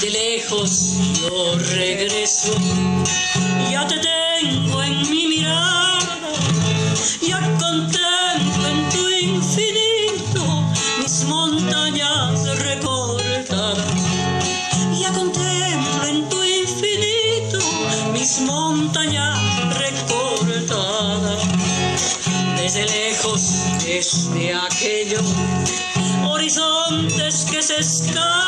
de lejos yo regreso, ya te tengo en mi mirada, ya contemplo en tu infinito mis montañas recortadas, ya contemplo en tu infinito mis montañas recortadas, desde lejos, desde aquellos horizontes que se escapan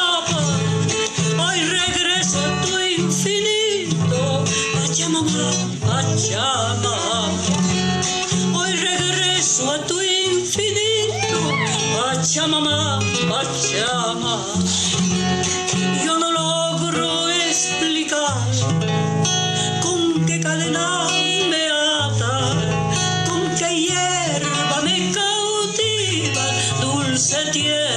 Yeah.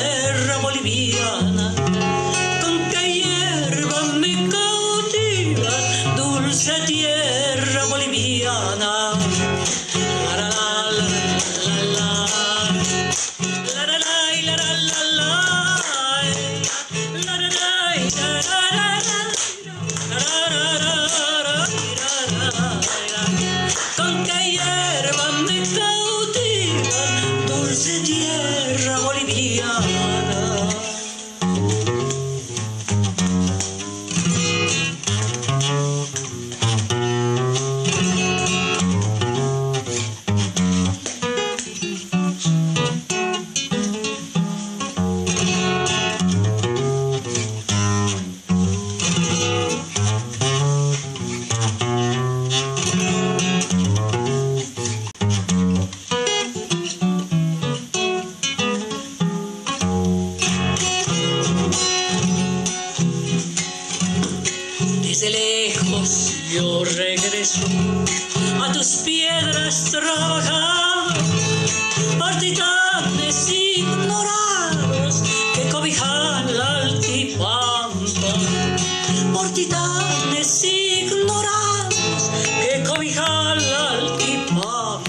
Partitanes ignorados que cobijan la altipampa.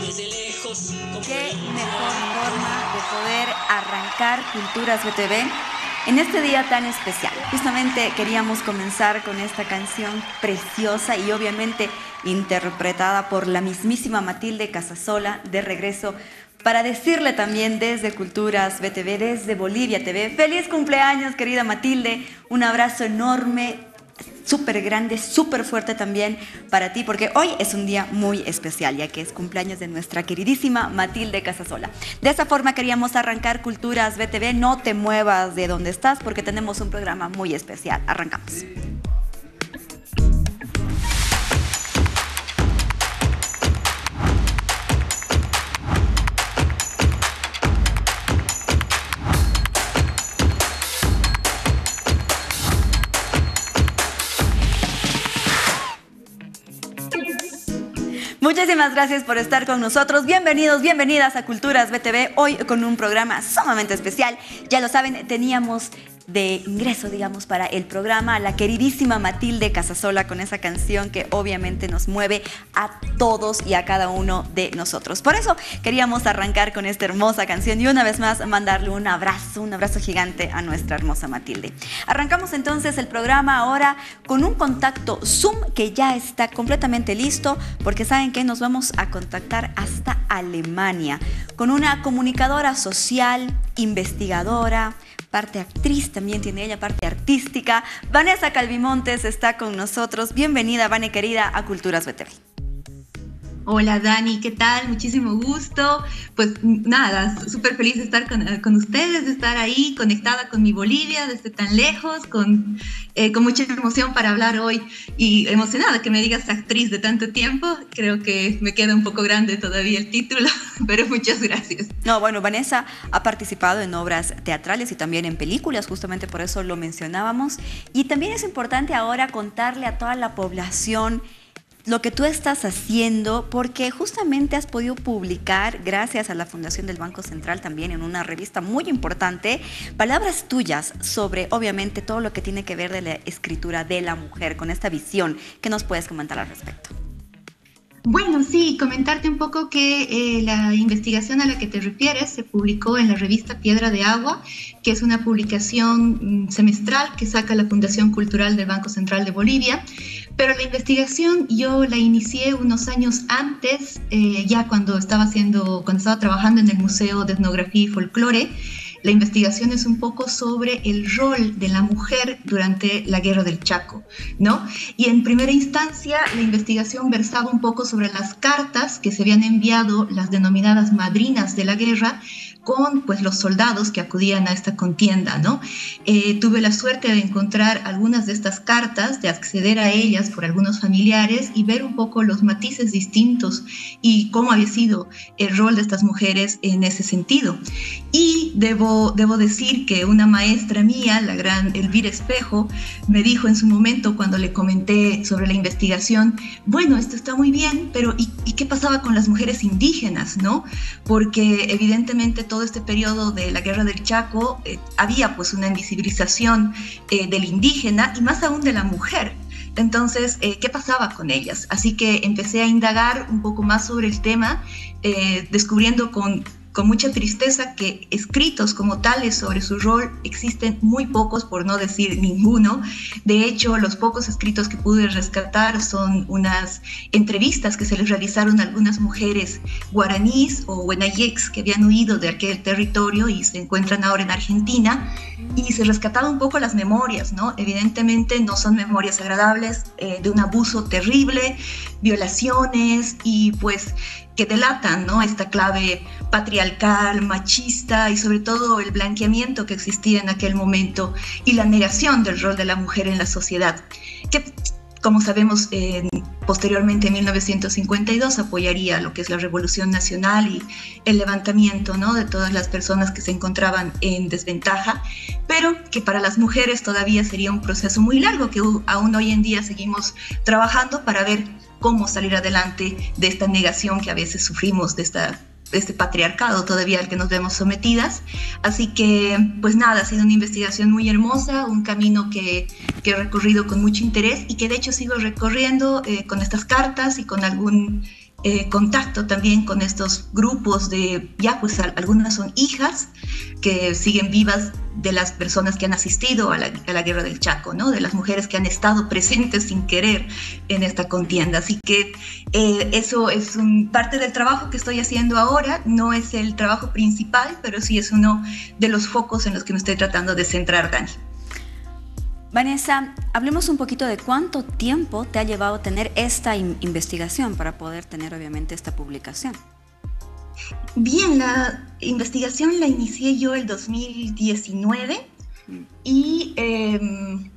Desde lejos Qué mejor forma de poder arrancar Culturas BTV en este día tan especial. Justamente queríamos comenzar con esta canción preciosa y obviamente interpretada por la mismísima Matilde Casasola de regreso para decirle también desde Culturas BTV, desde Bolivia TV, feliz cumpleaños querida Matilde, un abrazo enorme, súper grande, súper fuerte también para ti, porque hoy es un día muy especial, ya que es cumpleaños de nuestra queridísima Matilde Casasola. De esa forma queríamos arrancar Culturas BTV, no te muevas de donde estás, porque tenemos un programa muy especial. Arrancamos. Muchísimas gracias por estar con nosotros. Bienvenidos, bienvenidas a Culturas BTV. Hoy con un programa sumamente especial. Ya lo saben, teníamos de ingreso, digamos, para el programa la queridísima Matilde Casasola con esa canción que obviamente nos mueve a todos y a cada uno de nosotros. Por eso queríamos arrancar con esta hermosa canción y una vez más mandarle un abrazo, un abrazo gigante a nuestra hermosa Matilde. Arrancamos entonces el programa ahora con un contacto Zoom que ya está completamente listo porque saben que nos vamos a contactar hasta Alemania con una comunicadora social, investigadora, parte actriz también tiene ella, parte artística. Vanessa Calvimontes está con nosotros. Bienvenida, Vane querida, a Culturas BTV. Hola Dani, ¿qué tal? Muchísimo gusto. Pues nada, súper feliz de estar con, con, ustedes, de estar ahí conectada con mi Bolivia desde tan lejos, con, eh, con mucha emoción para hablar hoy y emocionada que me digas actriz de tanto tiempo. Creo que me queda un poco grande todavía el título, pero muchas gracias. No, bueno, Vanessa ha participado en obras teatrales y también en películas, justamente por eso lo mencionábamos. Y también es importante ahora contarle a toda la población lo que tú estás haciendo, porque justamente has podido publicar, gracias a la Fundación del Banco Central también en una revista muy importante, palabras tuyas sobre, obviamente, todo lo que tiene que ver de la escritura de la mujer, con esta visión. ¿Qué nos puedes comentar al respecto? Bueno, sí, comentarte un poco que eh, la investigación a la que te refieres se publicó en la revista Piedra de Agua, que es una publicación mm, semestral que saca la Fundación Cultural del Banco Central de Bolivia. Pero la investigación yo la inicié unos años antes, eh, ya cuando estaba haciendo, cuando estaba trabajando en el Museo de Etnografía y Folclore. La investigación es un poco sobre el rol de la mujer durante la guerra del Chaco, ¿no? Y en primera instancia, la investigación versaba un poco sobre las cartas que se habían enviado las denominadas madrinas de la guerra con pues, los soldados que acudían a esta contienda. ¿no? Eh, tuve la suerte de encontrar algunas de estas cartas, de acceder a ellas por algunos familiares y ver un poco los matices distintos y cómo había sido el rol de estas mujeres en ese sentido. Y debo, decir que una maestra mía, la gran Elvira Espejo, me dijo en su momento cuando le comenté sobre la investigación, bueno, esto está muy bien, pero ¿y, ¿y qué pasaba con las mujeres indígenas? ¿no? Porque evidentemente todo este periodo de la guerra del Chaco eh, había pues una invisibilización eh, del indígena y más aún de la mujer. Entonces, eh, ¿qué pasaba con ellas? Así que empecé a indagar un poco más sobre el tema, descubriendo con con mucha tristeza que escritos como tales sobre su rol existen muy pocos, por no decir ninguno. De hecho, los pocos escritos que pude rescatar son unas entrevistas que se les realizaron a algunas mujeres guaraníes o huenayex que habían huido de aquel territorio y se encuentran ahora en Argentina y se rescataban un poco las memorias, ¿no? Evidentemente no son memorias agradables eh, de un abuso terrible, violaciones y pues que delatan ¿no? esta clave patriarcal, machista y sobre todo el blanqueamiento que existía en aquel momento y la negación del rol de la mujer en la sociedad, que como sabemos posteriormente en 1952 apoyaría lo que es la Revolución Nacional y el levantamiento ¿no? de todas las personas que se encontraban en desventaja, pero que para las mujeres todavía sería un proceso muy largo que aún hoy en día seguimos trabajando para ver cómo salir adelante de esta negación que a veces sufrimos, de esta este patriarcado todavía al que nos vemos sometidas. Así que, pues nada, ha sido una investigación muy hermosa, un camino que, que he recorrido con mucho interés y que de hecho sigo recorriendo eh, con estas cartas y con algún eh, contacto también con estos grupos de, ya pues algunas son hijas que siguen vivas de las personas que han asistido a la, guerra del Chaco, ¿no? de las mujeres que han estado presentes sin querer en esta contienda. Así que eh, eso es parte del trabajo que estoy haciendo ahora, no es el trabajo principal, pero sí es uno de los focos en los que me estoy tratando de centrar, Dani. Vanessa, hablemos un poquito de cuánto tiempo te ha llevado tener esta investigación para poder tener obviamente esta publicación. Bien, la investigación la inicié yo el 2019 mm. y eh,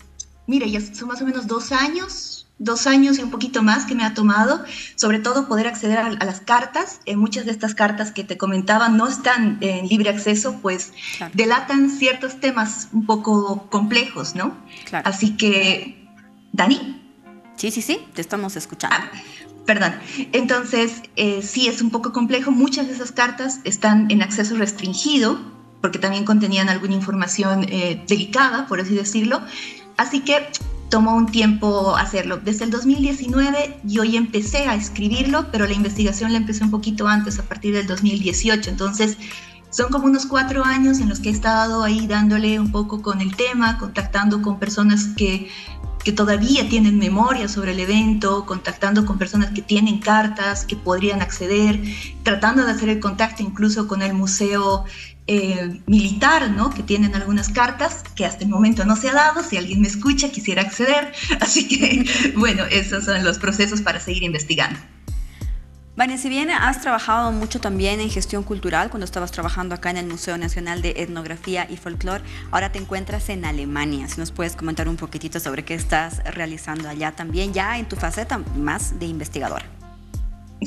mire, ya son más o menos dos años dos años y un poquito más que me ha tomado, sobre todo poder acceder a, las cartas. Eh, muchas de estas cartas que te comentaba no están en libre acceso, pues delatan ciertos temas un poco complejos, ¿no? Así que, Dani. Sí, sí, sí, te estamos escuchando. Ah, perdón. Entonces, eh, sí, es un poco complejo. Muchas de esas cartas están en acceso restringido, porque también contenían alguna información eh, delicada, por así decirlo. Así que tomó un tiempo hacerlo. Desde el 2019 yo ya empecé a escribirlo, pero la investigación la empecé un poquito antes, a partir del 2018. Entonces, son como unos cuatro años en los que he estado ahí dándole un poco con el tema, contactando con personas que, que todavía tienen memoria sobre el evento, contactando con personas que tienen cartas, que podrían acceder, tratando de hacer el contacto incluso con el museo eh, militar, ¿no? Que tienen algunas cartas que hasta el momento no se ha dado. Si alguien me escucha, quisiera acceder. Así que, bueno, esos son los procesos para seguir investigando. Vanessa, si bien has trabajado mucho también en gestión cultural, cuando estabas trabajando acá en el Museo Nacional de Etnografía y Folklore, ahora te encuentras en Alemania. Si nos puedes comentar un poquitito sobre qué estás realizando allá también, ya en tu faceta más de investigadora.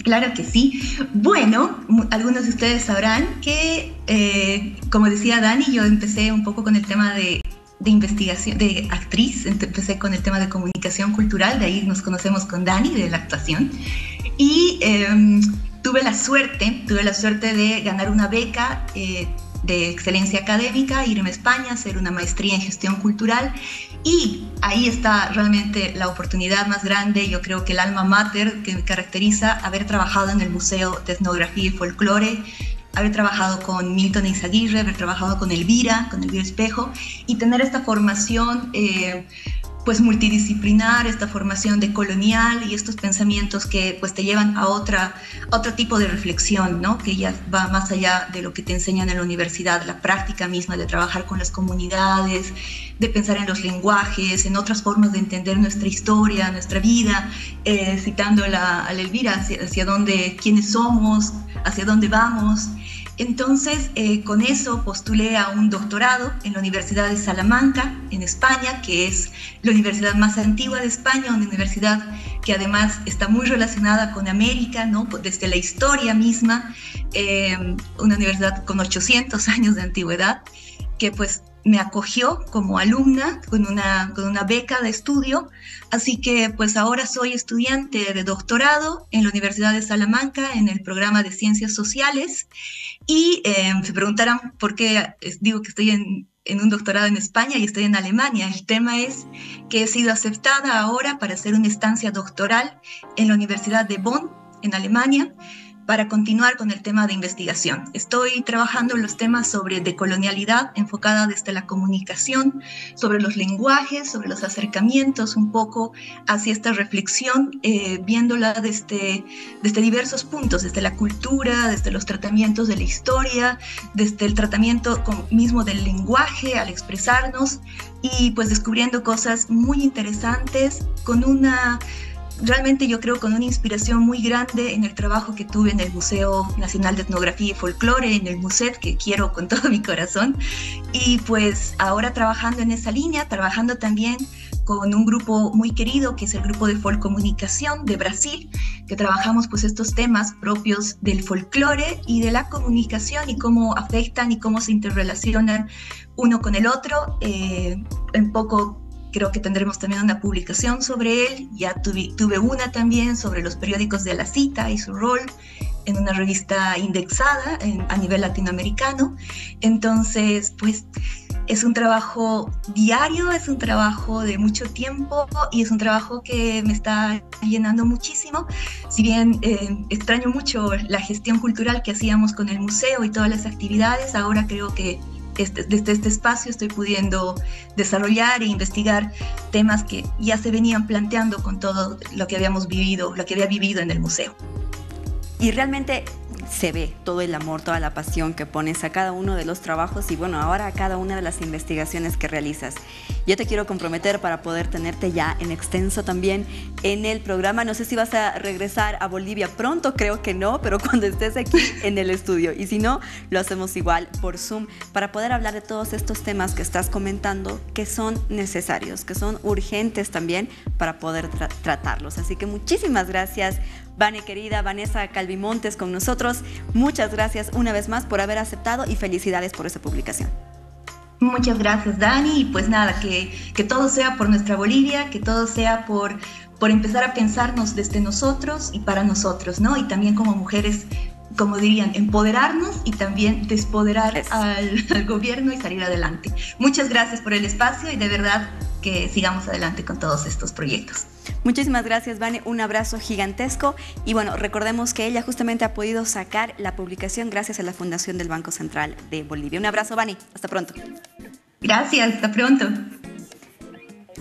Claro que sí. Bueno, algunos de ustedes sabrán que, eh, como decía Dani, yo empecé un poco con el tema de, investigación, de actriz, empecé con el tema de comunicación cultural, de ahí nos conocemos con Dani, de la actuación. Y em, tuve la suerte, tuve la suerte de ganar una beca. Eh, de excelencia académica, irme a España, hacer una maestría en gestión cultural y ahí está realmente la oportunidad más grande, yo creo que el alma mater que me caracteriza, haber trabajado en el Museo de Etnografía y Folclore, haber trabajado con Milton Izaguirre, haber trabajado con Elvira, con Elvira Espejo, y tener esta formación eh, pues multidisciplinar, esta formación de colonial y estos pensamientos que pues te llevan a otra, otro tipo de reflexión, ¿no? Que ya va más allá de lo que te enseñan en la universidad, la práctica misma de trabajar con las comunidades, de pensar en los lenguajes, en otras formas de entender nuestra historia, nuestra vida, eh, citando a la, Elvira hacia, hacia dónde, quiénes somos, hacia dónde vamos. Entonces, eh, con eso postulé a un doctorado en la Universidad de Salamanca, en España, que es la universidad más antigua de España, una universidad que además está muy relacionada con América, ¿no? desde la historia misma, eh, una universidad con 800 años de antigüedad, que pues me acogió como alumna con una, con una beca de estudio, así que pues ahora soy estudiante de doctorado en la Universidad de Salamanca en el programa de Ciencias Sociales. Y em, se preguntarán por qué digo que estoy en, en un doctorado en España y estoy en Alemania. El tema es que he sido aceptada ahora para hacer una estancia doctoral en la Universidad de Bonn, en Alemania, para continuar con el tema de investigación. Estoy trabajando en los temas sobre decolonialidad enfocada desde la comunicación, sobre los lenguajes, sobre los acercamientos, un poco hacia esta reflexión, eh, viéndola desde, desde diversos puntos, desde la cultura, desde los tratamientos de la historia, desde el tratamiento mismo del lenguaje al expresarnos y pues descubriendo cosas muy interesantes con una realmente yo creo con una inspiración muy grande en el trabajo que tuve en el Museo Nacional de Etnografía y Folclore, en el MUSET, que quiero con todo mi corazón. Y pues ahora trabajando en esa línea, trabajando también con un grupo muy querido que es el grupo de Folcomunicación de Brasil, que trabajamos pues estos temas propios del folclore y de la comunicación y cómo afectan y cómo se interrelacionan uno con el otro. Eh, un poco creo que tendremos también una publicación sobre él. Ya tuve, tuve una también sobre los periódicos de la cita y su rol en una revista indexada a nivel latinoamericano. Entonces, pues es un trabajo diario, es un trabajo de mucho tiempo y es un trabajo que me está llenando muchísimo. Si bien eh, extraño mucho la gestión cultural que hacíamos con el museo y todas las actividades, ahora creo que este, desde este espacio estoy pudiendo desarrollar e investigar temas que ya se venían planteando con todo lo que habíamos vivido, lo que había vivido en el museo. Y realmente se ve todo el amor, toda la pasión que pones a cada uno de los trabajos y bueno, ahora a cada una de las investigaciones que realizas. Yo te quiero comprometer para poder tenerte ya en extenso también en el programa. No sé si vas a regresar a Bolivia pronto, creo que no, pero cuando estés aquí en el estudio. Y si no, lo hacemos igual por Zoom para poder hablar de todos estos temas que estás comentando que son necesarios, que son urgentes también para poder tratarlos. Así que muchísimas gracias Vane querida, Vanessa Calvimontes con nosotros. Muchas gracias una vez más por haber aceptado y felicidades por esta publicación. Muchas gracias, Dani. Y pues nada, que, que todo sea por nuestra Bolivia, que todo sea por, por empezar a pensarnos desde nosotros y para nosotros, ¿no? Y también como mujeres, como dirían, empoderarnos y también despoderar al, al gobierno y salir adelante. Muchas gracias por el espacio y de verdad que sigamos adelante con todos estos proyectos. Muchísimas gracias, Vane. Un abrazo gigantesco. Y bueno, recordemos que ella justamente ha podido sacar la publicación gracias a la Fundación del Banco Central de Bolivia. Un abrazo, Vane. Hasta pronto. Gracias, hasta pronto.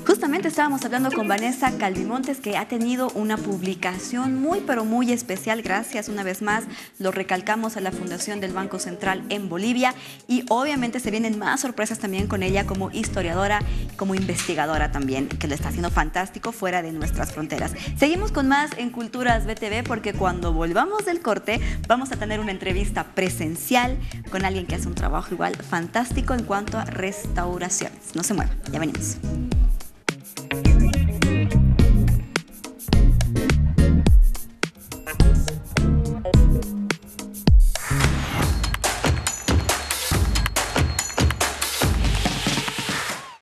Justamente estábamos hablando con Vanessa Calvimontes que ha tenido una publicación muy pero muy especial, gracias una vez más, lo recalcamos a la Fundación del Banco Central en Bolivia y obviamente se vienen más sorpresas también con ella como historiadora, como investigadora también, que lo está haciendo fantástico fuera de nuestras fronteras. Seguimos con más en Culturas BTV porque cuando volvamos del corte vamos a tener una entrevista presencial con alguien que hace un trabajo igual fantástico en cuanto a restauraciones. No se muevan, ya venimos.